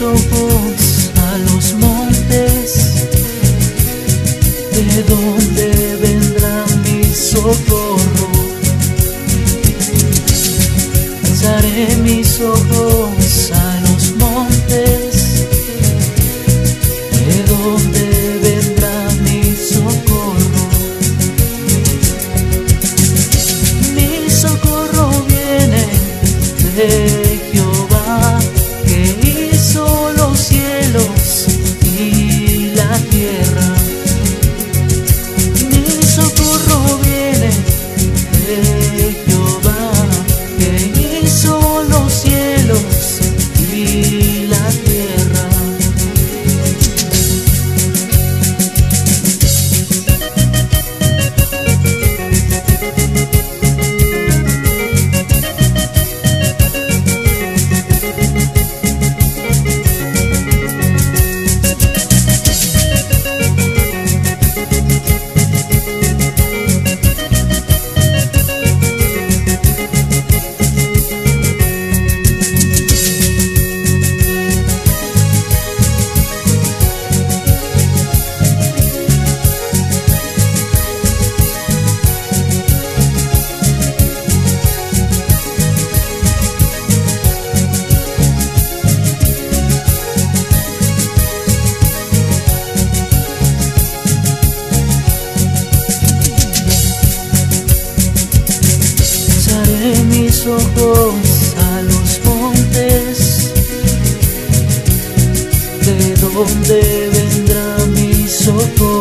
ojos a los montes, de dónde vendrá mi socorro. Alzaré mis ojos a los montes, de dónde vendrá mi socorro. Mi socorro viene de tierra. Ojos a los montes, de dónde vendrá mi socorro.